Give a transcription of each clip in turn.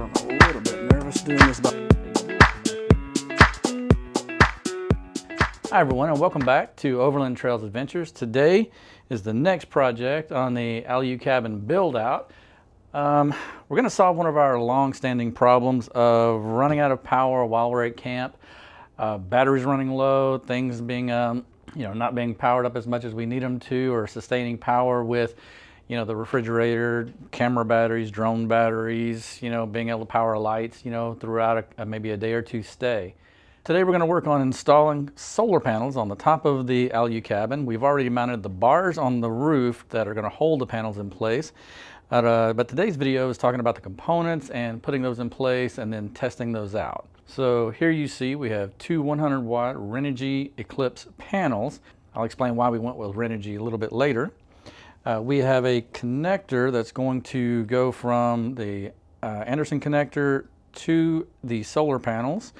so I'm a little bit nervous doing this. Hi everyone and welcome back to Overland Trails Adventures. Today is the next project on the Alu cabin build out. Um, we're going to solve one of our long-standing problems of running out of power while we're at camp, uh, batteries running low, things being, um, you know, not being powered up as much as we need them to, or sustaining power with, you know, the refrigerator, camera batteries, drone batteries, you know, being able to power lights, you know, throughout a, maybe a day or two stay. Today we're going to work on installing solar panels on the top of the Alu cabin. We've already mounted the bars on the roof that are going to hold the panels in place. Uh, but today's video is talking about the components and putting those in place and then testing those out. So here you see we have two 100 watt Renogy Eclipse panels. I'll explain why we went with Renogy a little bit later. Uh, we have a connector that's going to go from the uh, Anderson connector to the solar panels.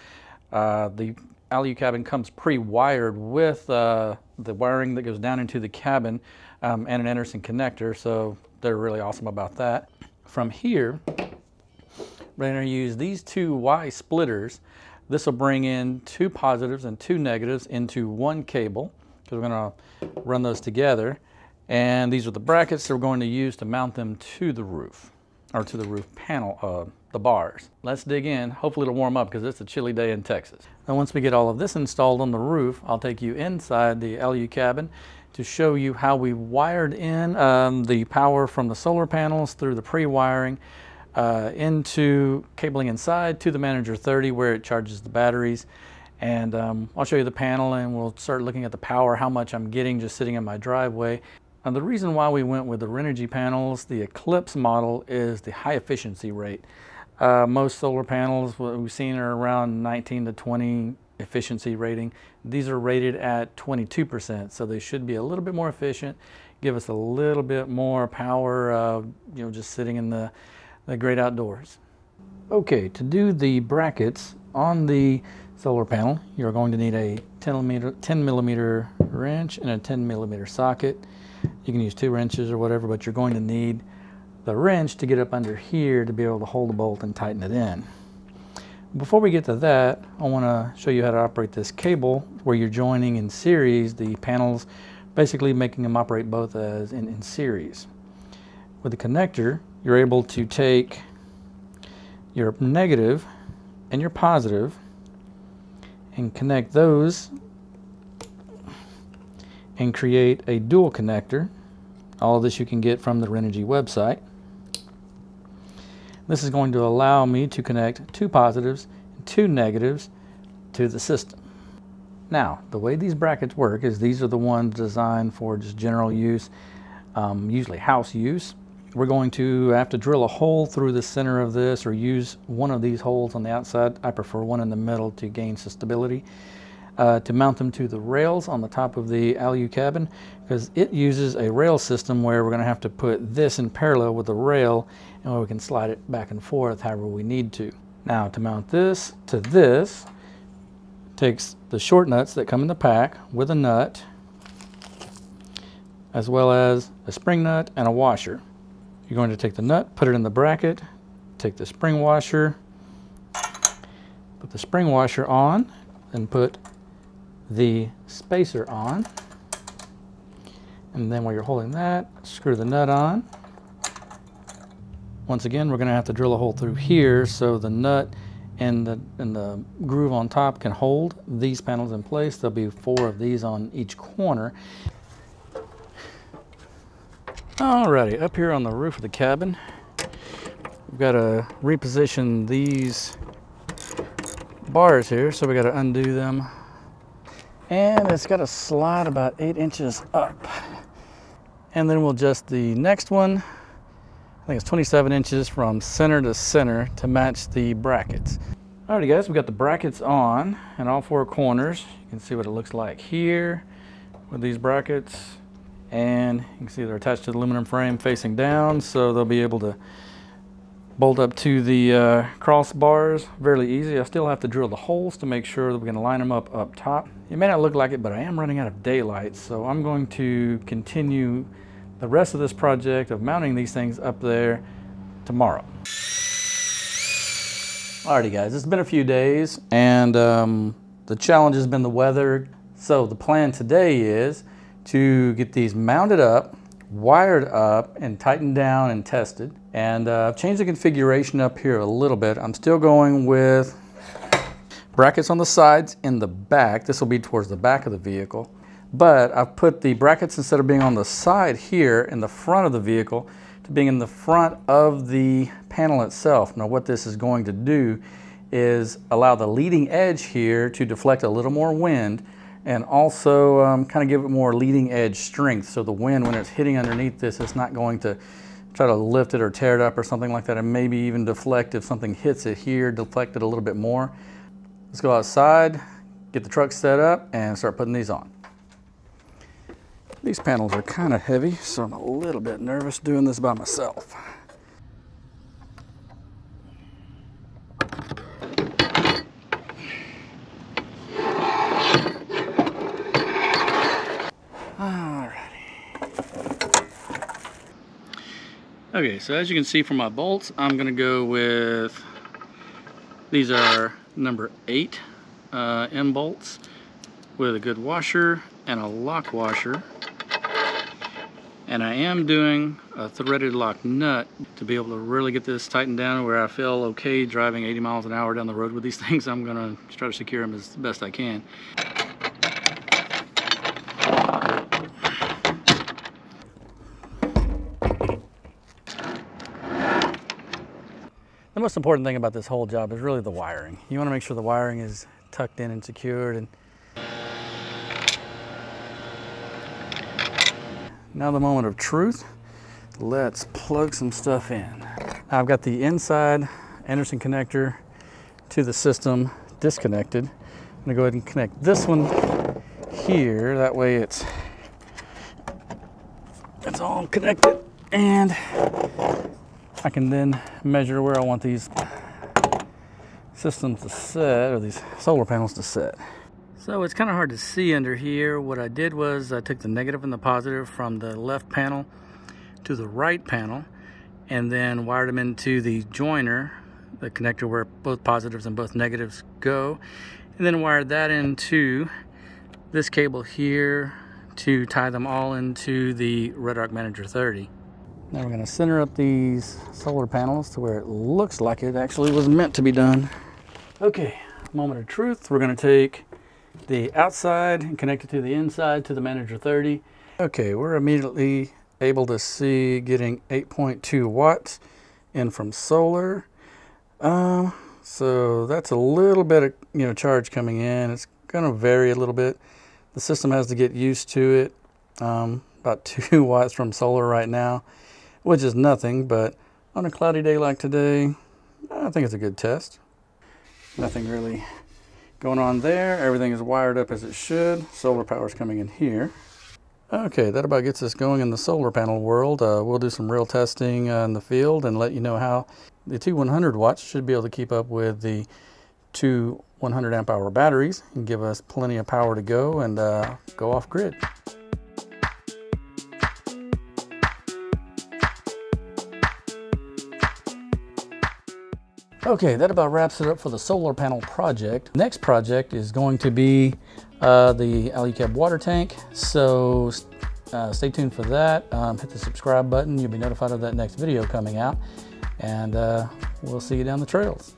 Uh, the Alu cabin comes pre-wired with uh, the wiring that goes down into the cabin um, and an Anderson connector, so they're really awesome about that. From here, we're going to use these two Y splitters. This will bring in two positives and two negatives into one cable, because we're going to run those together. And these are the brackets that we're going to use to mount them to the roof, or to the roof panel, uh, the bars. Let's dig in. Hopefully it'll warm up because it's a chilly day in Texas. And once we get all of this installed on the roof, I'll take you inside the Alu cabin to show you how we wired in um, the power from the solar panels through the pre-wiring uh, into cabling inside to the Manager 30 where it charges the batteries. And um, I'll show you the panel and we'll start looking at the power, how much I'm getting just sitting in my driveway. And the reason why we went with the Renogy panels, the Eclipse model, is the high efficiency rate. Uh, most solar panels we've seen are around 19 to 20 efficiency rating. These are rated at 22%, so they should be a little bit more efficient, give us a little bit more power, uh, you know, just sitting in the, the great outdoors. Okay, to do the brackets on the solar panel, you're going to need a 10 millimeter, 10 millimeter wrench and a 10 millimeter socket. You can use two wrenches or whatever, but you're going to need the wrench to get up under here to be able to hold the bolt and tighten it in. Before we get to that, I want to show you how to operate this cable where you're joining in series the panels, basically making them operate both as in, in series. With the connector, you're able to take your negative and your positive and connect those and create a dual connector. All of this you can get from the Renogy website. This is going to allow me to connect two positives and two negatives to the system. Now, the way these brackets work is these are the ones designed for just general use, um, usually house use. We're going to have to drill a hole through the center of this or use one of these holes on the outside. I prefer one in the middle to gain some stability uh, to mount them to the rails on the top of the Alu cabin because it uses a rail system where we're going to have to put this in parallel with the rail and where we can slide it back and forth however we need to. Now to mount this to this takes the short nuts that come in the pack with a nut as well as a spring nut and a washer. You're going to take the nut, put it in the bracket, take the spring washer, put the spring washer on and put the spacer on. And then while you're holding that, screw the nut on. Once again, we're going to have to drill a hole through here so the nut and the, and the groove on top can hold these panels in place. There'll be four of these on each corner. Alrighty, up here on the roof of the cabin, we've got to reposition these bars here, so we got to undo them and it's got to slide about eight inches up. And then we'll adjust the next one. I think it's 27 inches from center to center to match the brackets. Alrighty guys, we got the brackets on in all four corners. You can see what it looks like here with these brackets. And you can see they're attached to the aluminum frame facing down, so they'll be able to bolt up to the uh, crossbars fairly easy. I still have to drill the holes to make sure that we can line them up up top. It may not look like it, but I am running out of daylight, so I'm going to continue the rest of this project of mounting these things up there tomorrow. Alrighty guys, it's been a few days and um, the challenge has been the weather. So the plan today is to get these mounted up, wired up and tightened down and tested. And uh, I've changed the configuration up here a little bit. I'm still going with brackets on the sides in the back. This will be towards the back of the vehicle. But I've put the brackets instead of being on the side here in the front of the vehicle to being in the front of the panel itself. Now what this is going to do is allow the leading edge here to deflect a little more wind and also um, kind of give it more leading edge strength. So the wind, when it's hitting underneath this, it's not going to try to lift it or tear it up or something like that, and maybe even deflect if something hits it here, deflect it a little bit more. Let's go outside, get the truck set up, and start putting these on. These panels are kind of heavy, so I'm a little bit nervous doing this by myself. Okay, so as you can see from my bolts, I'm gonna go with, these are number eight uh, M bolts with a good washer and a lock washer and I am doing a threaded lock nut to be able to really get this tightened down where I feel okay driving 80 miles an hour down the road with these things. I'm gonna try to secure them as best I can. Most important thing about this whole job is really the wiring. You want to make sure the wiring is tucked in and secured and Now the moment of truth. Let's plug some stuff in. I've got the inside Anderson connector to the system disconnected. I'm gonna go ahead and connect this one here. That way it's, it's all connected. And I can then measure where I want these systems to set, or these solar panels to set. So it's kind of hard to see under here. What I did was I took the negative and the positive from the left panel to the right panel and then wired them into the joiner, the connector where both positives and both negatives go, and then wired that into this cable here to tie them all into the Redarc Manager 30. Now we're going to center up these solar panels to where it looks like it actually was meant to be done. Okay, moment of truth. We're going to take the outside and connect it to the inside to the Manager 30. Okay, we're immediately able to see getting 8.2 watts in from solar. Um, so that's a little bit of you know charge coming in. It's going to vary a little bit. The system has to get used to it. Um, about 2 watts from solar right now, which is nothing, but on a cloudy day like today, I think it's a good test. Nothing really going on there. Everything is wired up as it should. Solar power is coming in here. Okay, that about gets us going in the solar panel world. Uh, we'll do some real testing uh, in the field and let you know how the two 100 watts should be able to keep up with the two 100 amp hour batteries and give us plenty of power to go and uh, go off grid. Okay, that about wraps it up for the solar panel project. Next project is going to be uh, the Alucab water tank. So uh, stay tuned for that. Um, hit the subscribe button. You'll be notified of that next video coming out. And uh, we'll see you down the trails.